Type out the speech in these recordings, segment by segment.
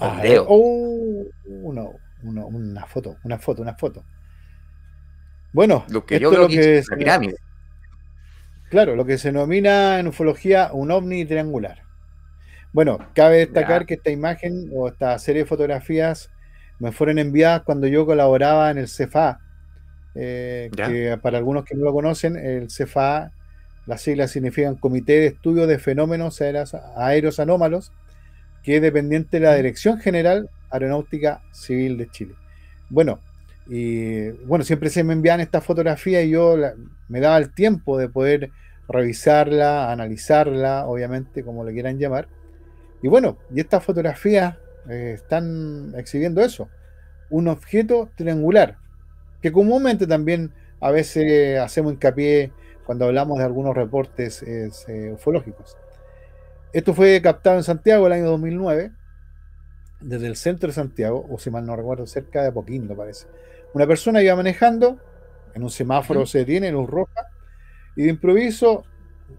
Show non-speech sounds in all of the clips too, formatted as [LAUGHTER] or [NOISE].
Ah, Oh, uno, uno, una foto, una foto, una foto. Bueno, lo que yo creo que, es una pirámide. Claro, lo que se denomina en ufología un ovni triangular. Bueno, cabe destacar que esta imagen o esta serie de fotografías me fueron enviadas cuando yo colaboraba en el CFA. Eh, que para algunos que no lo conocen, el CFA, las siglas significan Comité de Estudio de Fenómenos Aéreos Anómalos, que es dependiente de la Dirección General Aeronáutica Civil de Chile. Bueno, y bueno, siempre se me envían estas fotografías y yo me daba el tiempo de poder revisarla, analizarla, obviamente, como le quieran llamar. Y bueno, y estas fotografías eh, están exhibiendo eso, un objeto triangular, que comúnmente también a veces hacemos hincapié cuando hablamos de algunos reportes eh, ufológicos. Esto fue captado en Santiago el año 2009, desde el centro de Santiago, o si mal no recuerdo, cerca de Poquín, parece. Una persona iba manejando, en un semáforo se detiene, luz roja, y de improviso,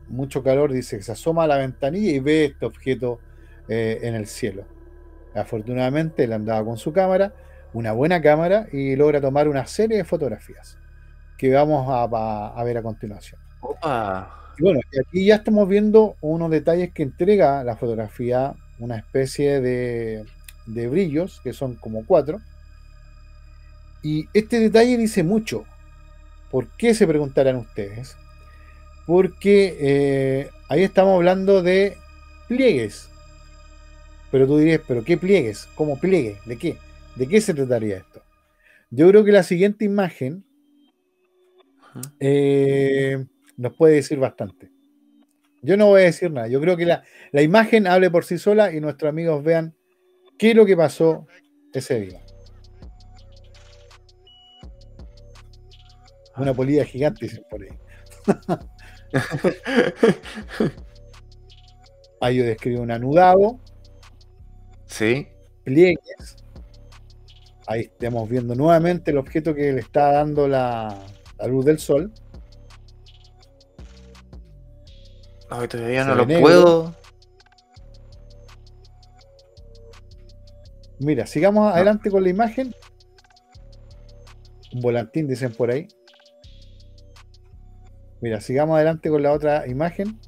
mucho calor, dice que se asoma a la ventanilla y ve este objeto eh, en el cielo. Afortunadamente, él andaba con su cámara, una buena cámara, y logra tomar una serie de fotografías que vamos a, ver a continuación. Y bueno, aquí ya estamos viendo unos detalles que entrega la fotografía, una especie de, de brillos, que son como cuatro, y este detalle dice mucho. ¿Por qué se preguntarán ustedes? Porque eh, ahí estamos hablando de pliegues. Pero tú dirías, ¿pero qué pliegues? ¿Cómo pliegues? ¿De qué? ¿De qué se trataría esto? Yo creo que la siguiente imagen eh, nos puede decir bastante. Yo no voy a decir nada. Yo creo que la, la imagen hable por sí sola y nuestros amigos vean qué es lo que pasó ese día. Una polilla gigante, dicen por ahí. [LAUGHS] ahí yo describo un anudado. Sí. Pliegues. Ahí estamos viendo nuevamente el objeto que le está dando la, luz del sol. No, todavía no lo puedo. Mira, sigamos adelante con la imagen. Un volantín, dicen por ahí. Mira, sigamos adelante con la otra imagen.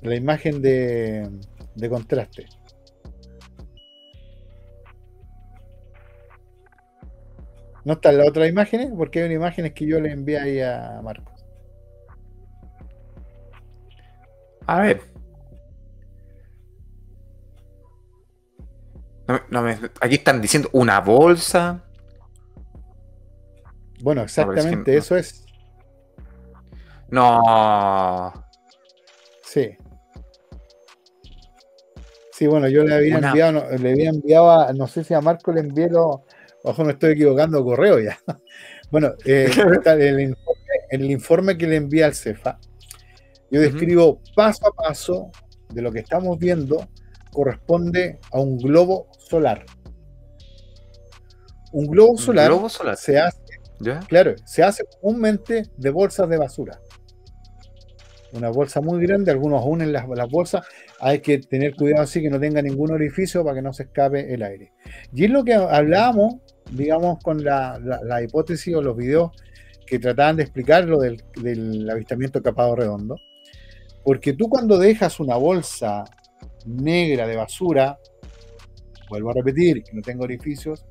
La imagen de, contraste. ¿No están las otras imágenes? Porque hay unas imágenes que yo le envié ahí a Marcos. A ver. aquí están diciendo una bolsa. Bueno, exactamente, eso es. No. Sí. Sí, bueno, yo le había enviado, no, le había enviado a, no sé si a Marco le envié lo, ojo, me estoy equivocando, correo ya. [LAUGHS] Bueno, eh, [LAUGHS] el, informe, que le envía al CEFA, yo describo paso a paso de lo que estamos viendo, corresponde a un globo solar. Un globo solar, globo solar? se hace Claro, se hace comúnmente de bolsas de basura. Una bolsa muy grande, algunos unen las, bolsas, hay que tener cuidado así que no tenga ningún orificio para que no se escape el aire. Y es lo que hablábamos, digamos, con la, hipótesis o los videos que trataban de explicar lo del, del avistamiento capado redondo. Porque tú cuando dejas una bolsa negra de basura, vuelvo a repetir, que no tenga orificios,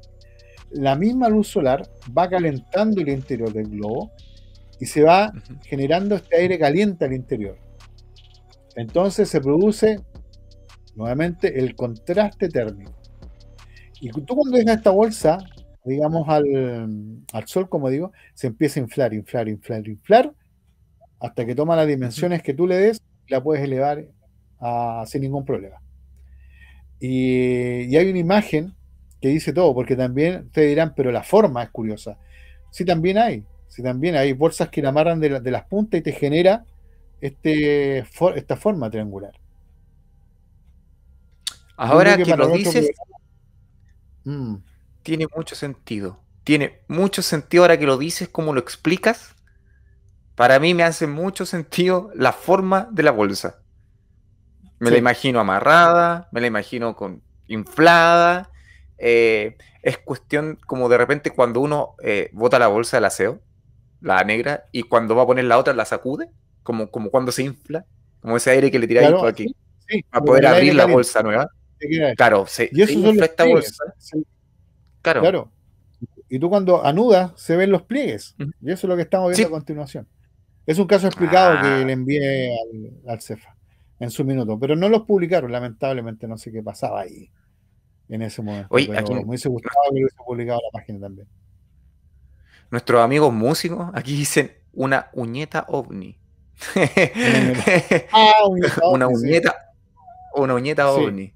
la misma luz solar va calentando el interior del globo y se va generando este aire caliente al interior. Entonces se produce nuevamente el contraste térmico. Y tú cuando dejas esta bolsa, digamos, al, sol, como digo, se empieza a inflar, inflar, inflar, inflar, hasta que toma las dimensiones que tú le des la puedes elevar sin ningún problema. Y, y, hay una imagen que dice todo, porque también ustedes dirán, pero la forma es curiosa. Sí, también hay, sí, también hay bolsas que la amarran de, las puntas y te genera este, esta forma triangular. Ahora que, lo dices, mm. tiene mucho sentido. Tiene mucho sentido ahora que lo dices, como lo explicas. Para mí me hace mucho sentido la forma de la bolsa. Me la imagino amarrada, me la imagino con inflada. Eh, es cuestión como de repente cuando uno eh, bota la bolsa del aseo, la negra, y cuando va a poner la otra la sacude, como, como cuando se infla, como ese aire que le tira ahí aquí, para poder abrir la bolsa nueva. Claro, se, y eso infla esta bolsa. Claro. claro. Y tú cuando anudas, se ven los pliegues. Y eso es lo que estamos viendo a continuación. Es un caso explicado que ah. le envié al, CEFA en su minuto, pero no los publicaron, lamentablemente, no sé qué pasaba ahí en ese momento. Oye, pero aquí, me hubiese gustado que hubiese publicado la página también. Nuestros amigos músicos aquí dicen una uñeta ovni. ah, una [LAUGHS] uñeta, una uñeta ovni.